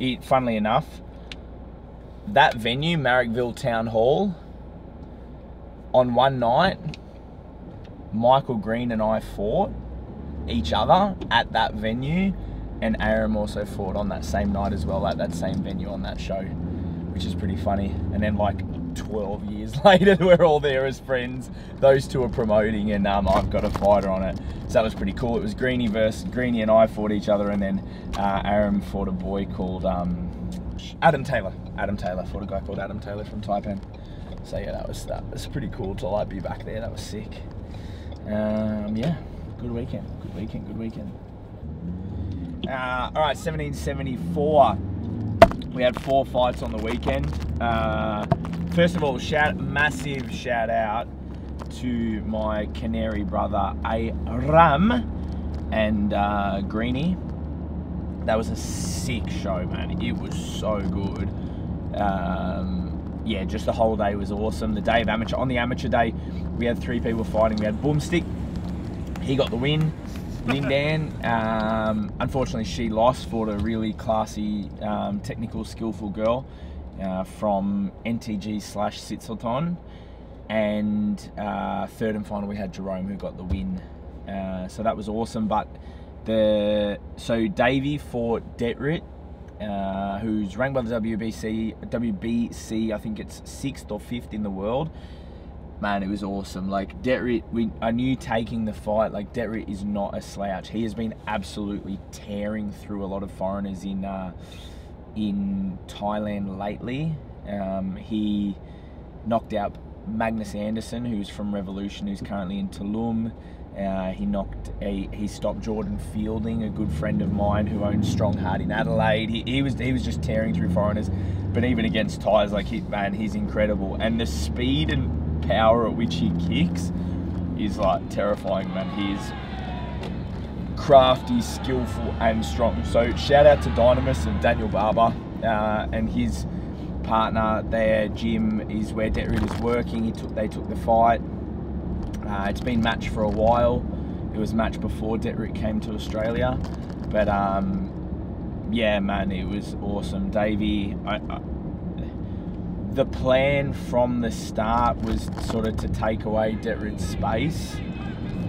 it, funnily enough, that venue, Marrickville Town Hall, on one night, Michael Green and I fought each other at that venue, and Aram also fought on that same night as well at that same venue on that show, which is pretty funny. And then like 12 years later, we're all there as friends. Those two are promoting, and um, I've got a fighter on it. So that was pretty cool. It was Greeny versus Greeny and I fought each other, and then uh, Aram fought a boy called um, Adam Taylor. Adam Taylor fought a guy called Adam Taylor from Taipan. So yeah, that was that was pretty cool to like be back there. That was sick. Um, yeah, good weekend. Good weekend. Good weekend. Uh, all right, 1774. We had four fights on the weekend. Uh, first of all, shout massive shout out to my Canary brother Aram and uh, Greeny. That was a sick show, man. It was so good. Um, yeah, just the whole day was awesome. The day of amateur, on the amateur day, we had three people fighting. We had Boomstick, he got the win. Lindan, um, unfortunately, she lost. for a really classy, um, technical, skillful girl uh, from NTG slash Sitzelton. And uh, third and final, we had Jerome who got the win. Uh, so that was awesome. But the so Davey fought Detrit, uh, who's ranked by the WBC. WBC, I think it's sixth or fifth in the world man, it was awesome. Like Detrit, we I knew taking the fight. Like Detrit is not a slouch. He has been absolutely tearing through a lot of foreigners in uh, in Thailand lately. Um, he knocked out Magnus Anderson, who's from Revolution, who's currently in Tulum. Uh, he knocked a, he stopped Jordan Fielding, a good friend of mine who owns Strong Heart in Adelaide. He, he was he was just tearing through foreigners, but even against Thais, like he, man, he's incredible. And the speed and power at which he kicks is like terrifying, man. He's crafty, skillful, and strong. So shout out to Dynamis and Daniel Barber uh, and his partner there, Jim, is where Detrit is working. He took they took the fight. Uh, it's been matched for a while. It was matched before Detrit came to Australia, but um, yeah, man, it was awesome. Davey, I, I, the plan from the start was sort of to take away Detrit's space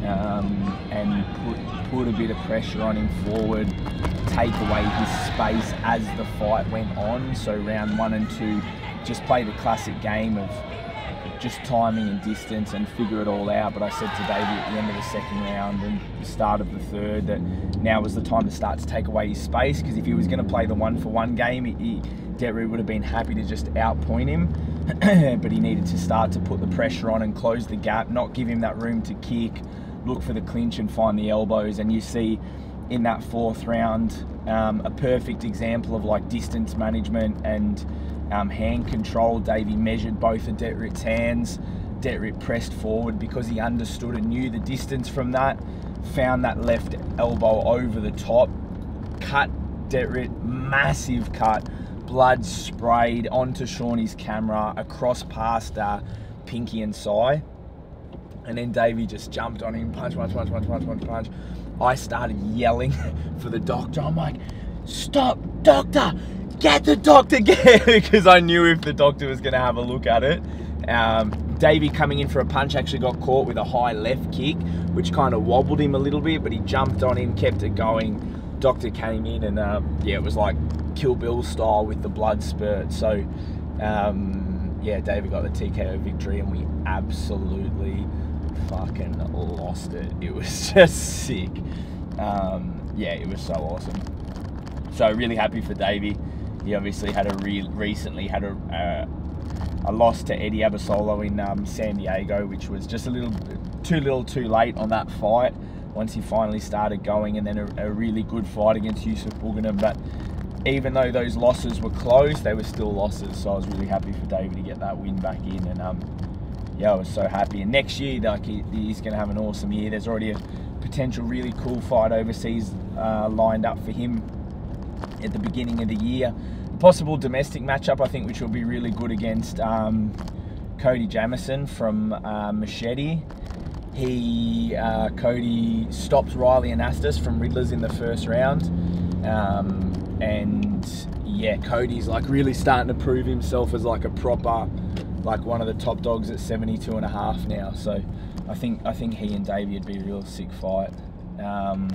um, and put, put a bit of pressure on him forward, take away his space as the fight went on. So round one and two, just play the classic game of just timing and distance and figure it all out. But I said to Davey at the end of the second round and the start of the third that now was the time to start to take away his space because if he was going to play the one for one game, he, Detry would have been happy to just outpoint him, but he needed to start to put the pressure on and close the gap, not give him that room to kick, look for the clinch and find the elbows. And you see in that fourth round um, a perfect example of like distance management and um, hand control. Davey measured both of Detrit's hands. Detrit pressed forward because he understood and knew the distance from that. Found that left elbow over the top, cut Detrit, massive cut blood sprayed onto Shawnee's camera, across past uh, Pinky and Sai. And then Davey just jumped on him, punch, punch, punch, punch, punch, punch, punch. I started yelling for the doctor. I'm like, stop, doctor, get the doctor, get because I knew if the doctor was going to have a look at it. Um, Davey coming in for a punch actually got caught with a high left kick, which kind of wobbled him a little bit, but he jumped on him, kept it going. Doctor came in, and uh, yeah, it was like Kill Bill style with the blood spurt. So, um, yeah, David got the TKO victory, and we absolutely fucking lost it. It was just sick. Um, yeah, it was so awesome. So really happy for Davey. He obviously had a re- recently had a uh, a loss to Eddie Abasolo in um, San Diego, which was just a little too little too late on that fight. Once he finally started going, and then a, a really good fight against Yusuf Buganim, but even though those losses were close, they were still losses. So I was really happy for David to get that win back in, and um, yeah, I was so happy. And next year, like he, he's going to have an awesome year. There's already a potential really cool fight overseas uh, lined up for him at the beginning of the year. A possible domestic matchup, I think, which will be really good against um, Cody Jamison from uh, Machete. He uh, Cody stops Riley Anastas from Riddlers in the first round. Um, and yeah, Cody's like really starting to prove himself as like a proper, like one of the top dogs at 72 and a half now. So I think I think he and Davey would be a real sick fight. Um,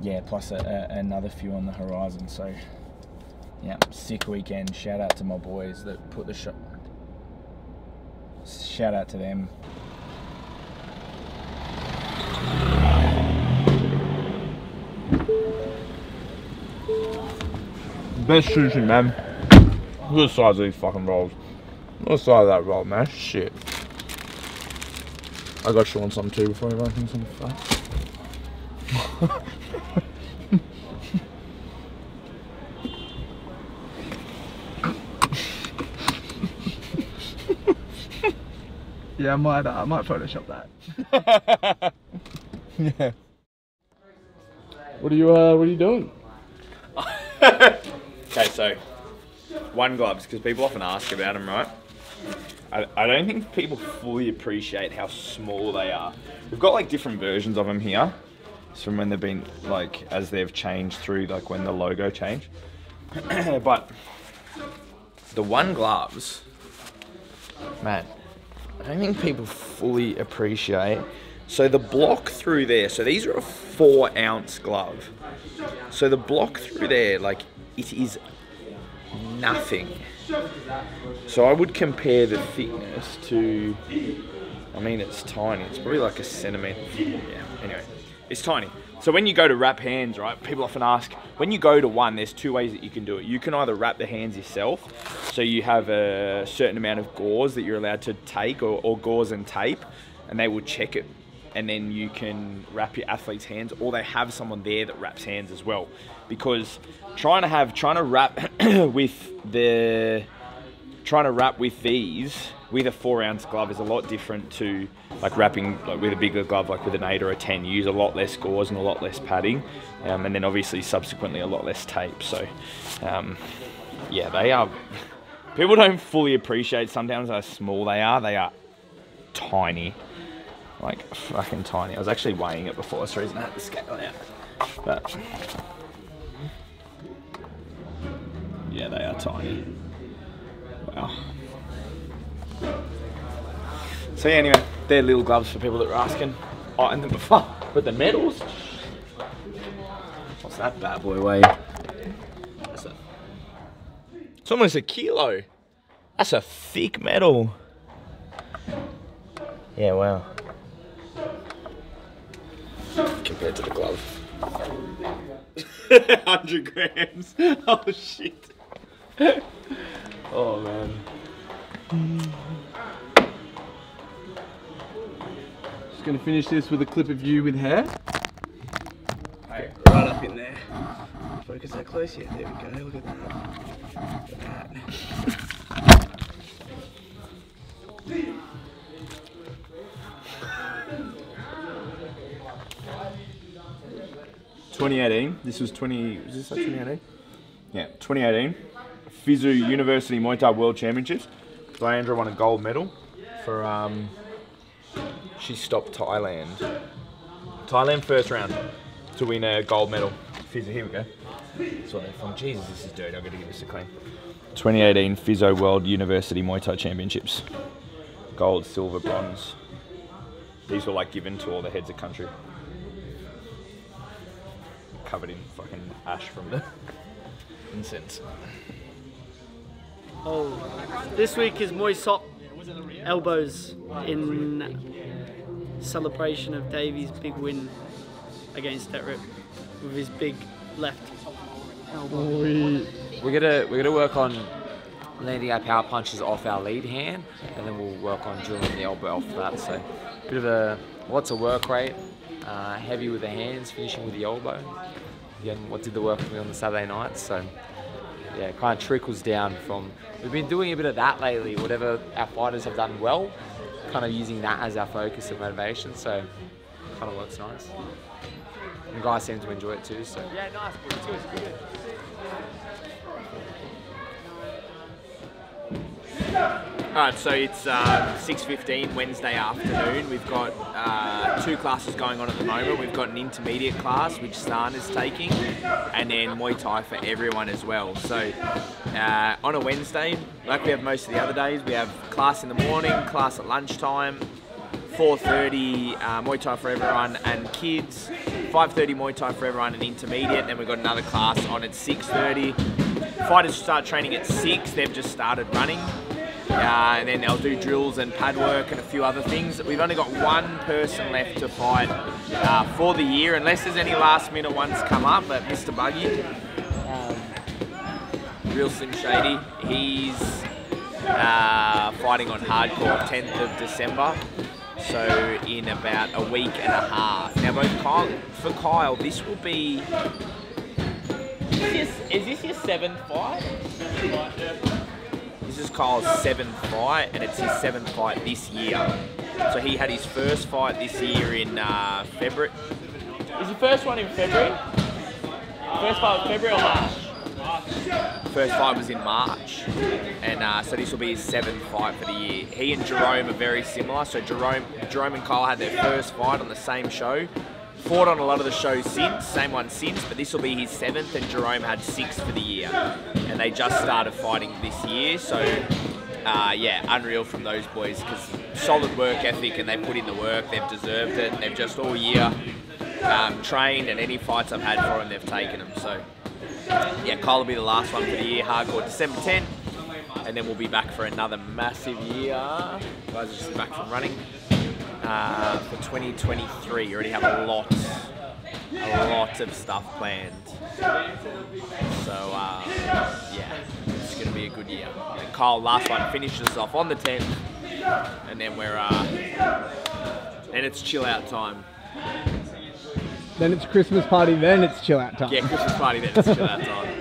yeah, plus a, a, another few on the horizon. So yeah, sick weekend. Shout out to my boys that put the shot. Shout out to them. Best sushi, man. Good size of these fucking rolls. Look at the that roll, man. Shit. I got Sean some too before he runs some fat. Yeah, I might, uh, I might Photoshop that. yeah. What are you, uh, what are you doing? Okay, so one gloves because people often ask about them, right? I, I don't think people fully appreciate how small they are. We've got like different versions of them here. It's from when they've been like as they've changed through like when the logo changed. but the one gloves, man, I don't think people fully appreciate. So the block through there, so these are a four ounce glove. So the block through there, like it is nothing. So I would compare the thickness to, I mean, it's tiny. It's probably like a centimeter. Yeah. Anyway, it's tiny. So when you go to wrap hands, right? People often ask, when you go to one, there's two ways that you can do it. You can either wrap the hands yourself, so you have a certain amount of gauze that you're allowed to take, or, or gauze and tape, and they will check it and then you can wrap your athlete's hands or they have someone there that wraps hands as well. Because trying to have trying to wrap with the trying to wrap with these with a four ounce glove is a lot different to like wrapping like with a bigger glove like with an eight or a 10 you use a lot less gauze and a lot less padding um, and then obviously subsequently a lot less tape. So um, yeah they are people don't fully appreciate sometimes how small they are they are tiny like fucking tiny. I was actually weighing it before, so reason I had the scale out. But yeah, they are tiny. Wow. So yeah, anyway, they're little gloves for people that are asking. Oh, and then before, but the medals. What's that bad boy weigh? That's a, it's almost a kilo. That's a thick medal. Yeah, wow compared to the glove. 100 grams. Oh shit. oh man. Just gonna finish this with a clip of you with hair. Right, right up in there. Focus that close. Yeah, there we go. Look at that. Look at that. 2018. This was 20. Was this like 2018? Yeah, 2018. FISU University Muay Thai World Championships. Diandra won a gold medal for. Um, she stopped Thailand. Thailand first round to win a gold medal. FISU, here we go. That's what they're from. Jesus, this is dirty. I've got to give this a clean. 2018 FISU World University Muay Thai Championships. Gold, silver, bronze. These were like given to all the heads of country covered in fucking ash from the incense. Oh, this week is Moisop elbows in celebration of Davies' big win against Detrit with his big left elbow. We're gonna we're gonna work on landing our power punches off our lead hand, and then we'll work on drilling the elbow off that. So, bit of a lots of work rate, uh, heavy with the hands, finishing with the elbow. Again, what did the work for me on the Saturday night? So, yeah, kind of trickles down from. We've been doing a bit of that lately. Whatever our fighters have done well, kind of using that as our focus and motivation. So, kind of works nice. And guys seem to enjoy it too. So. Yeah, nice. Good. Alright, so it's uh, 6.15 Wednesday afternoon. We've got uh, two classes going on at the moment. We've got an intermediate class, which Stan is taking, and then Muay Thai for everyone as well. So uh, on a Wednesday, like we have most of the other days, we have class in the morning, class at lunchtime, 4.30 uh, Muay Thai for everyone and kids, 5.30 Muay Thai for everyone and intermediate, then we've got another class on at 6.30. Fighters start training at 6, they've just started running. Uh, and then they'll do drills and pad work and a few other things. We've only got one person left to fight uh, for the year, unless there's any last minute ones come up. But Mr. Buggy, um, real Slim Shady, he's uh, fighting on hardcore 10th of December. So in about a week and a half. Now, both Kyle, for Kyle, this will be. Is this, is this your seventh fight? This is Kyle's seventh fight, and it's his seventh fight this year. So he had his first fight this year in uh, February. Is your first one in February? First fight was February or March? First fight was in March, and uh, so this will be his seventh fight for the year. He and Jerome are very similar. So Jerome, Jerome and Kyle had their first fight on the same show. Fought on a lot of the shows since, same one since, but this will be his seventh, and Jerome had six for the year, and they just started fighting this year. So uh, yeah, unreal from those boys because solid work ethic, and they put in the work. They've deserved it. And they've just all year um, trained, and any fights I've had for them, they've taken them. So yeah, Kyle will be the last one for the year, hardcore December 10th, and then we'll be back for another massive year. guys are just back from running uh, for 2023. You already have a lot, a lot of stuff planned. So uh, yeah, it's gonna be a good year. And Kyle, last one, finishes off on the 10th, and then we're uh, and it's chill out time. Then it's Christmas party, then it's chill out time. Yeah, Christmas party, then it's chill out time.